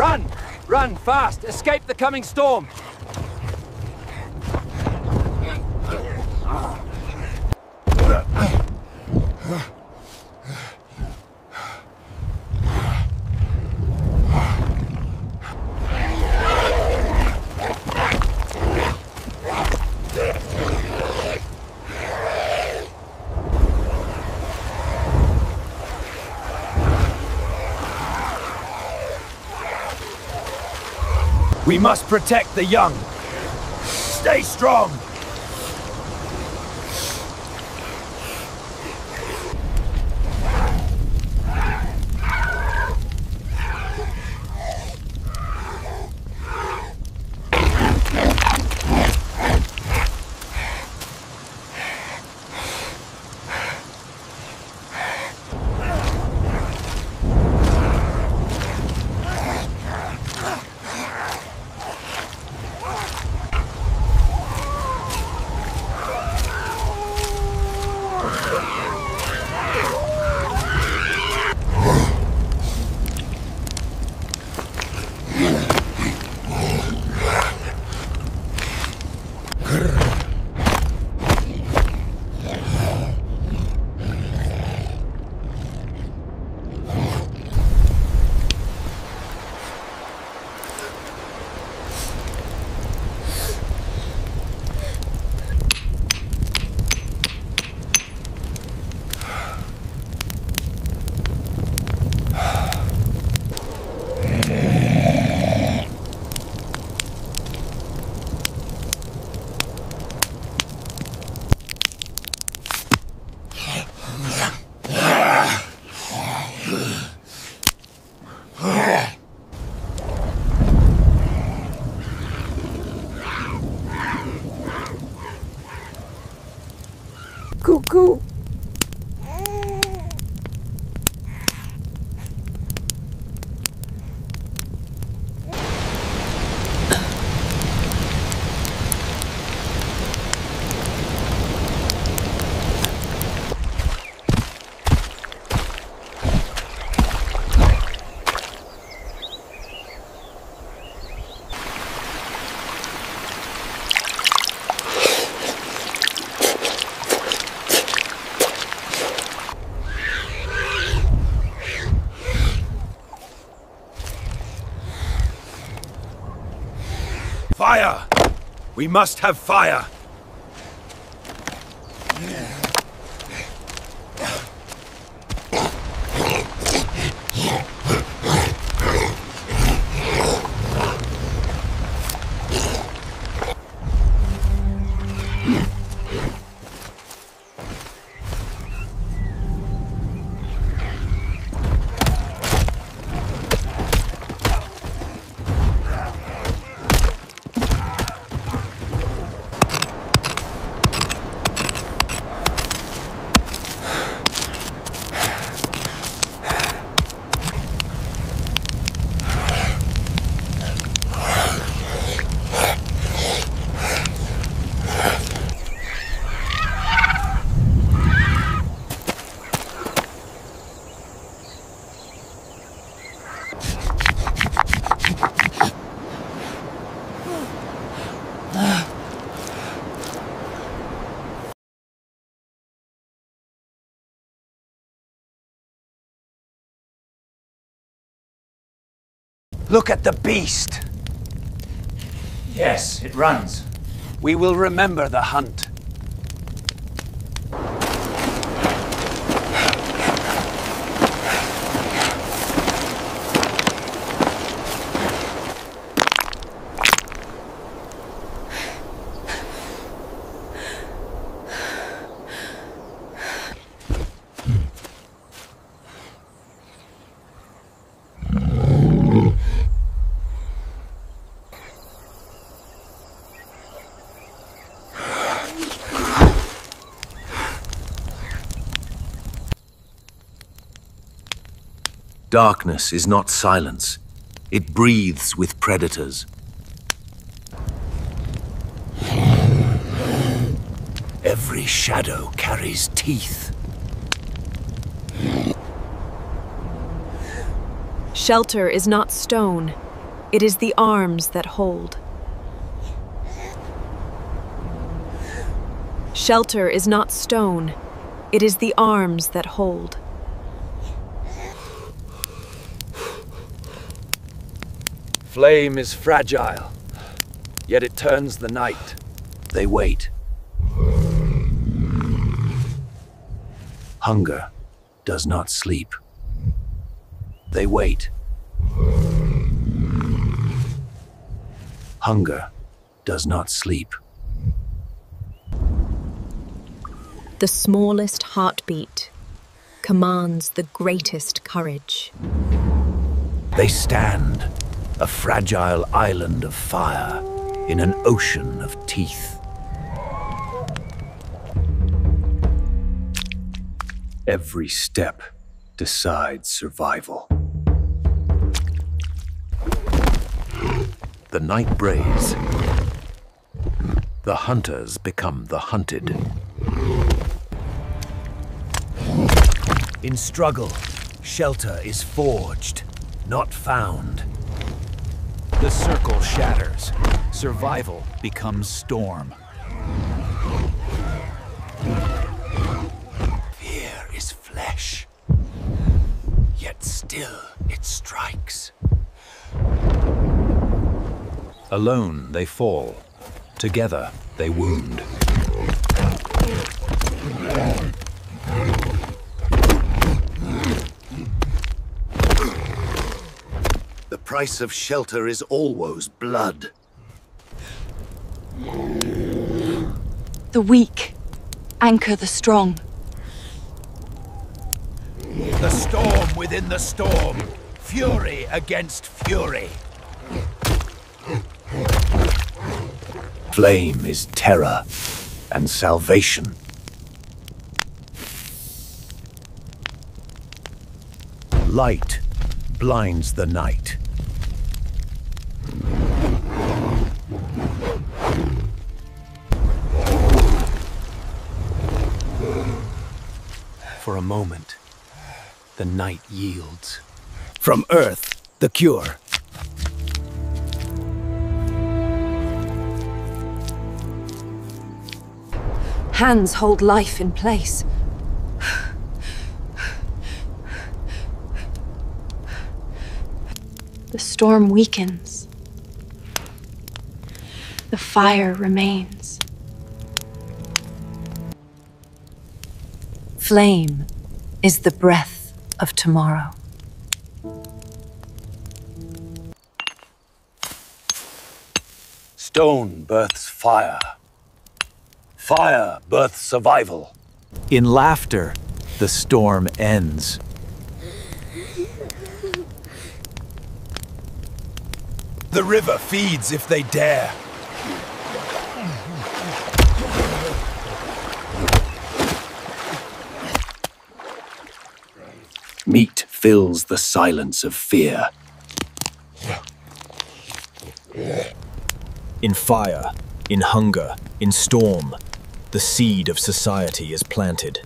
Run! Run, fast! Escape the coming storm! We must protect the young. Stay strong! Fire! We must have fire! Look at the beast! Yes, it runs. We will remember the hunt. Darkness is not silence. It breathes with predators. Every shadow carries teeth. Shelter is not stone, It is the arms that hold. Shelter is not stone, it is the arms that hold. Flame is fragile, yet it turns the night. They wait. Hunger does not sleep. They wait. Hunger does not sleep. The smallest heartbeat commands the greatest courage. They stand, a fragile island of fire in an ocean of teeth. Every step decides survival. The night brays. The hunters become the hunted. In struggle, shelter is forged, not found. The circle shatters. Survival becomes storm. Fear is flesh, yet still it strikes. Alone they fall. Together they wound. Price of shelter is always blood. The weak anchor the strong. The storm within the storm. Fury against fury. Flame is terror and salvation. Light blinds the night. For a moment, the night yields. From Earth, the cure. Hands hold life in place. The storm weakens. The fire remains. Flame is the breath of tomorrow. Stone births fire. Fire births survival. In laughter, the storm ends. The river feeds if they dare. Meat fills the silence of fear. In fire, in hunger, in storm, the seed of society is planted.